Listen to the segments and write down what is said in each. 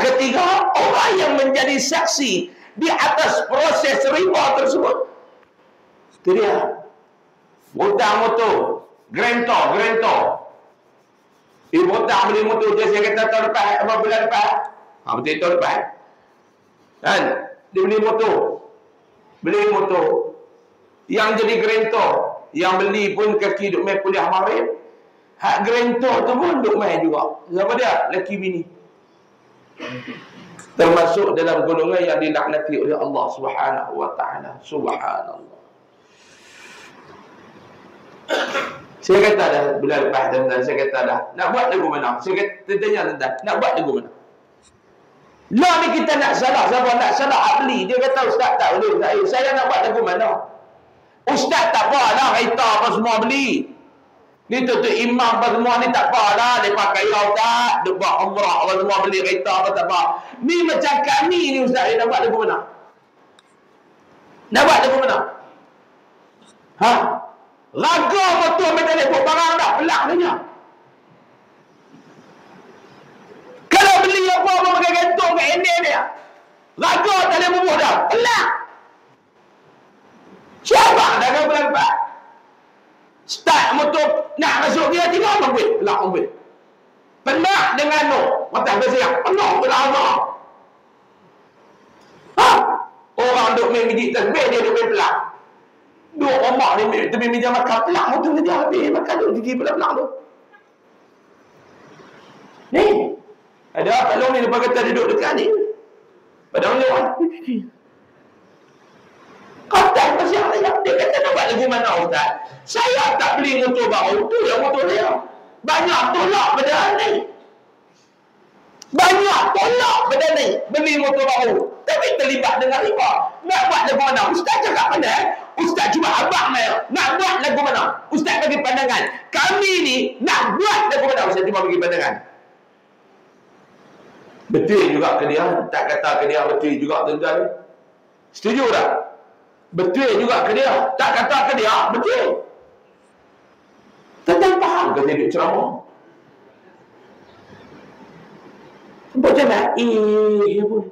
ketiga, orang yang menjadi saksi di atas proses riba tersebut. Itu dia. Hutang motor. Grantor, grantor. Ibu hutang beli motor dia saya kata tahun depan, apa bulan depan. Ha, betul tahun depan. Kan? Dia beli motor. Beli motor. Yang jadi grantor. Yang beli pun kaki duk main kuliah marim. Hak grantor tu pun duk main juga. Siapa dia? Laki bini. Termasuk dalam golongan yang dilaknati oleh Allah Subhanahu wa taala. Subhanallah. Saya kata dah bulan lepas dan saya kata dah nak buat lagu mana? Saya kata tanya tentang nak buat lagu mana? Lah ni kita nak salah siapa nak salah ahli dia kata ustaz tak boleh saya, saya nak buat lagu mana? Ustaz tak apa lah kereta apa semua beli. Ni tu tu imam apa semua ni tak apa lah dia pakai kau tak dia buat umrah apa semua beli kereta apa tak apa. Ni macam kami ni ustaz dia buat lagu mana? Buat lagu mana? Ha? Raga betul macam ni buat barang dah pelak dia. Kalau beli apa-apa pakai gantung kat endek dia. Raga tak boleh bubuh dah. Pelak. Siapa dah kau berapa? Start motor nak masuk dia tinggal ambil. Pelak ambil. Penak dengan no. Mata bersiap. Penuh berlama. Ha? Orang duk main biji tasbih dia duk main pelak. Dua omak ni tepi meja makan pelak motor dia habis makan duk gigi pelak-pelak tu. Ni. Ada apa long ni depan kata duduk dekat ni. Padahal lewat. Pasal ayah dia kata nak buat lagu mana Ustaz? Saya tak beli motor baru tu yang motor dia. Banyak tolak pada ni. Banyak tolak pada ni beli motor baru. Tapi terlibat dengan riba. Nak buat lagu mana? Ustaz cakap mana? Ustaz cuba abang mana? Nak buat lagu mana? Ustaz bagi pandangan. Kami ni nak buat lagu mana? Ustaz cuma bagi pandangan. Betul juga ke dia? Tak kata ke dia betul juga tuan-tuan. Setuju tak? Betul juga ke dia? Tak kata ke dia? Betul. Tentang faham ke dia ceramah? Macam mana? Eh, pun.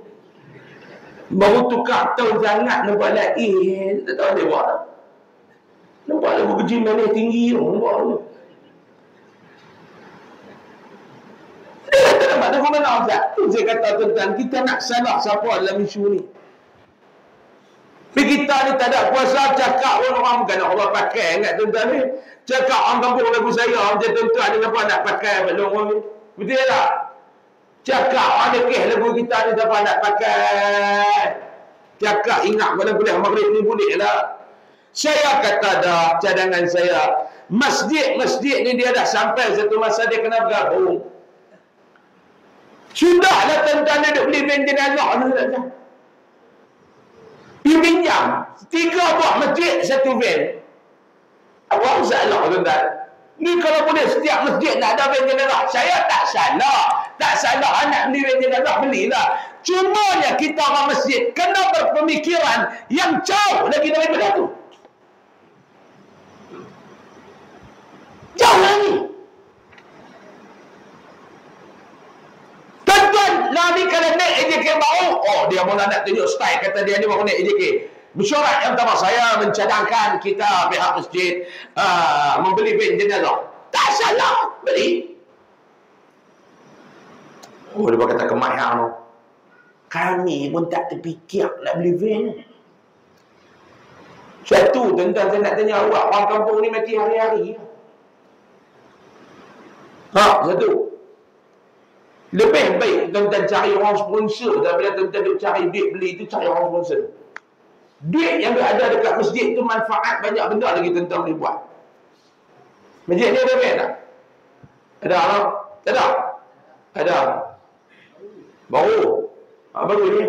Baru tukar tahun sangat nampak lah. Eh, tak tahu dia buat. Nampak lagu kecil mana tinggi tu. Nampak tu. Dia kata nampak tu mana Ustaz? Saya kata tuan kita nak salah siapa dalam isu ni. Tapi kita ni tak ada kuasa cakap pun orang bukan Allah pakai ingat tuan-tuan ni. Cakap orang kampung lagu saya macam tuan-tuan ni kenapa nak pakai belum orang ni. Betul tak? Cakap orang dekih lagu kita ni siapa nak pakai. Cakap ingat pada kuliah maghrib ni boleh lah. Saya kata dah cadangan saya. Masjid-masjid ni dia dah sampai satu masa dia kena bergabung. Sudahlah tuan-tuan dia duk beli ni saja. Dia pinjam tiga buah masjid satu van. Apa salah tuan-tuan? Ni kalau boleh setiap masjid nak ada van jenazah, saya tak salah. Tak salah anak beli van jenazah belilah. Cumanya kita orang masjid kena berpemikiran yang jauh lagi daripada itu. Jauh lagi. Tuan-tuan, Nabi kalau naik AJK baru, oh dia mula nak tunjuk style kata dia ni baru naik AJK. Mesyuarat yang pertama saya mencadangkan kita pihak masjid uh, membeli van jenazah. Tak salah beli. Oh dia berkata kemayang tu. Kami pun tak terfikir nak beli van. Satu tuan-tuan saya nak tanya awak orang kampung ni mati hari-hari. Ha, satu. Lebih baik tuan-tuan cari orang sponsor daripada tuan-tuan duk cari duit beli itu cari orang sponsor. Duit yang ada dekat masjid tu manfaat banyak benda lagi tuan-tuan boleh buat. Masjid ni ada duit tak? Ada tak? Tak ada? Ada. Baru. Ha, baru ni.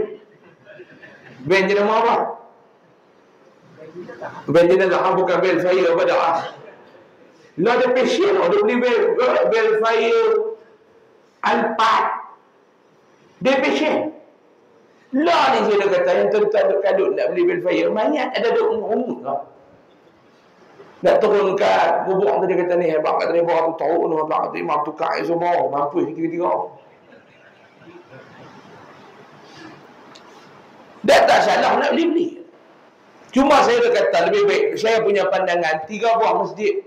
Ben je nama apa? Ben je nama bukan bel fire apa dah. Lah ada passion, ada beli bel, bel fire Alphard. Dia passion. Lah ni saya dah kata yang tuan-tuan duk kadut nak beli Belfire. Mayat ada duk umur lah. Nak turun ke bubuk tadi kata ni hebat kat tadi bawah tu tahu tu hebat kat imam tukar semua mampu tiga-tiga. tak salah nak beli-beli. Cuma saya kata lebih baik saya punya pandangan tiga buah masjid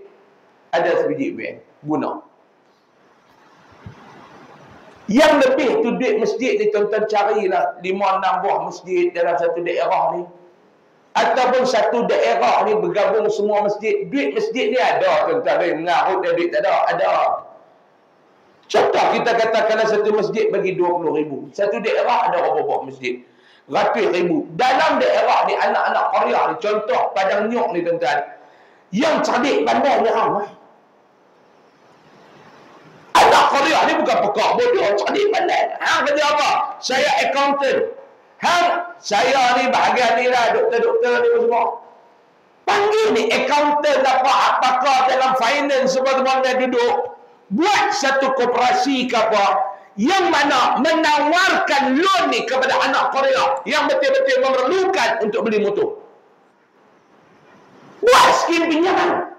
ada sebiji bank guna. Yang lebih tu duit masjid ni tuan-tuan carilah lima enam buah masjid dalam satu daerah ni. Ataupun satu daerah ni bergabung semua masjid. Duit masjid ni ada tuan-tuan. Mengarut dia duit tak ada. Ada. Contoh kita katakan satu masjid bagi 20 ribu. Satu daerah ada berapa masjid. Ratus ribu. Dalam daerah ni anak-anak Korea ni. Contoh Padang Nyok ni tuan-tuan. Yang cerdik pandai ni ramai. Anak Korea ni bukan pekak bodoh. Cerdik pandai. Ha, kerja apa? Saya accountant. Hang, saya ni bahagian ni lah, doktor-doktor ni semua. Panggil ni accountant apa, apakah dalam finance semua teman duduk. Buat satu koperasi ke apa, yang mana menawarkan loan ni kepada anak Korea yang betul-betul memerlukan untuk beli motor. Buat skim pinjaman.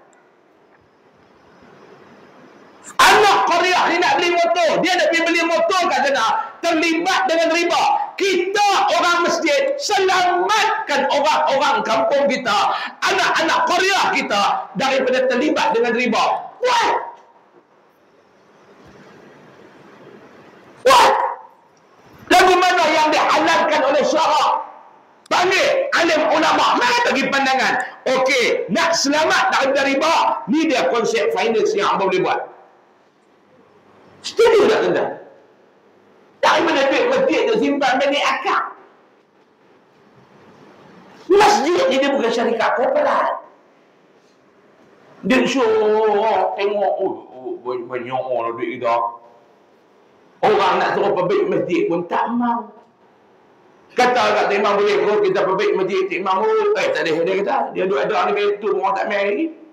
Anak Korea ni nak beli motor. Dia nak pergi beli motor kat sana. Terlibat dengan riba. Kita orang masjid selamatkan orang-orang kampung kita. Anak-anak Korea kita daripada terlibat dengan riba. What? What? Lagu mana yang dihalalkan oleh syarak? Panggil alim ulama. Mana bagi pandangan? Okey, nak selamat daripada riba. Ni dia konsep finance yang abang boleh buat. Setuju tak tuan-tuan? Dari mana duit masjid tu simpan bagi akak? Masjid ni dia bukan syarikat korporat. Dia show tengok oh, oh banyak orang duit kita. Orang nak suruh perbaik masjid pun tak mau. Kata kat Imam boleh oh, kita perbaik masjid Imam oh, eh tak ada dia kata dia duduk ada ni tu orang tak lagi.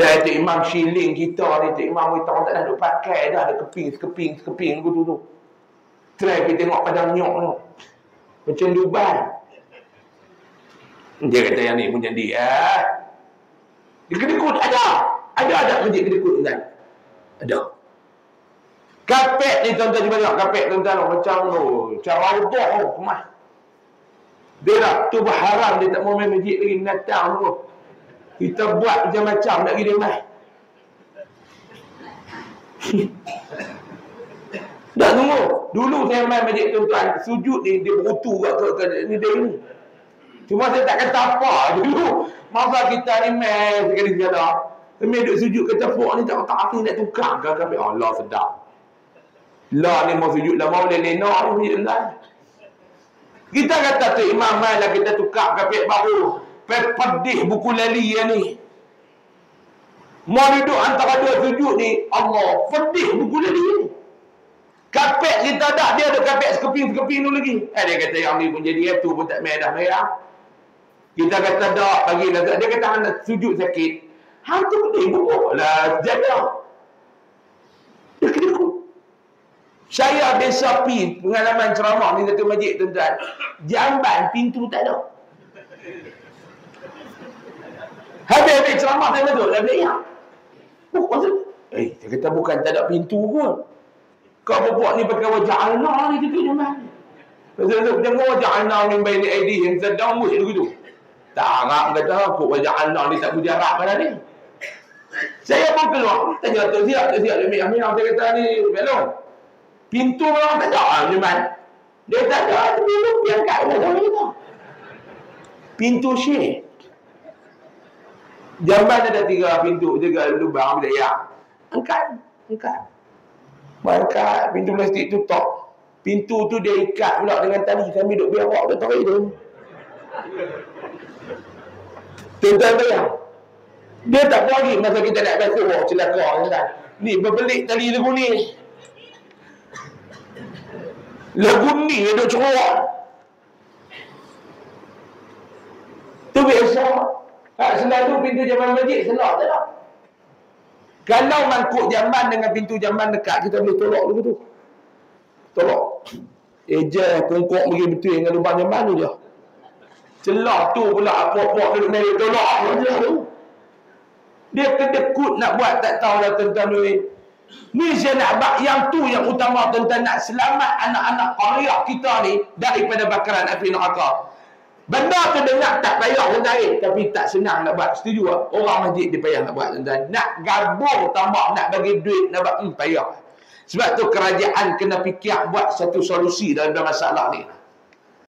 Dan Cik Imam shilling kita ni, Cik Imam kita orang tak nak duk pakai dah. Ada keping, sekeping, sekeping tu tu. tu. Try kita tengok padang nyok tu. Macam Dubai. Dia kata yang ni pun jadi. Eh. Dia kedekut ada. Ada ada masjid kedekut tuan. Ada. Kapek ni tuan-tuan cuba tengok. Kapek tuan-tuan macam tu. Macam raudah tu. Kemas. Dia dah tu berharam dia tak mau main masjid lagi. Natang tu. Kita buat macam-macam nak pergi demai. Tak tunggu. Dulu saya main majlis tuan-tuan. Sujud ni dia berutu kat ke, ke, ni dia ni. Cuma saya tak kata apa dulu. Masa kita ni main sekali-sekala. Kami duduk sujud ke tepuk ni tak tak nak tukar ke kami. Allah sedap. Lah ni mau sujud lah mau boleh lena ni lah. Kita kata tu imam mai lah kita tukar kapit baru pedih buku lali yang ni. Mau duduk antara dua sujud ni, Allah, pedih buku lali ni. Kapek kita dah, dia ada kapek sekeping-sekeping tu lagi. Eh, dia kata yang ni pun jadi tu pun tak merah merah. Kita kata tak, bagi lah. Dia kata anak sujud sakit. Hang tu pedih buku lah, jaga. Dia kena saya biasa pergi pengalaman ceramah ni satu masjid tuan-tuan. Jamban pintu tak ada. Habis-habis ceramah saya betul. Dah belayak. Oh, maksud? Eh, dia kata bukan tak ada pintu pun. Kau apa buat ni pakai wajah Allah ni tutup jemaah ni. Pasal tu jangan wajah Allah ni bayi ID yang sedang muh begitu. Tak harap kata aku wajah Allah ni tak berjarak pada ni. Saya pun keluar. Tanya tu siap, tu siap. Dia ambil Saya kata ni, belum. Pintu memang tak ada. Jemaah. Dia tak ada. Pintu yang kat. Pintu syekh. Jamban ada tiga pintu juga lubang bila ya. Angkat, angkat. Angkat pintu plastik tutup. Pintu tu dia ikat pula dengan tali kami duk biar awak tarik tu. Tuan-tuan bayar. Dia tak lagi masa kita nak basuh oh, celaka kan. Ni berbelik tali lagu ni. Lagu ni ada cerok. Tu biasa. Ha, selalu pintu jamban masjid selak tak ada. Kalau mangkuk jamban dengan pintu jamban dekat, kita boleh tolak dulu tu. Tolak. Eja kongkok pergi betul dengan lubang jamban tu je. Celah tu pula apa-apa duduk naik tolak dia tu. Dia kedekut nak buat tak tahu dah tentang ni. Ni saya nak buat yang tu yang utama tentang nak selamat anak-anak Korea kita ni daripada bakaran api neraka. Benda tu dengar tak payah tuan Tapi tak senang nak buat. Setuju tak? Orang masjid dia payah nak buat tuan Nak gabung tambah nak bagi duit nak buat. Hmm, payah. Sebab tu kerajaan kena fikir buat satu solusi dalam masalah ni.